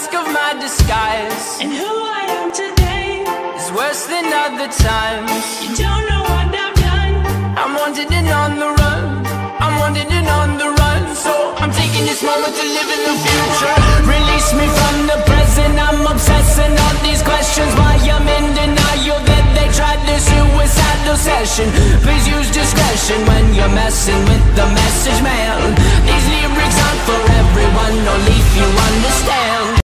mask of my disguise And who I am today is worse than other times. You don't know what I've done I'm wanted and on the run. I'm wanted and on the run. So I'm taking this moment to live in the future. Release me from the present. I'm obsessing on these questions. Why I'm in denial that they tried this suicidal session. Please use discretion when you're messing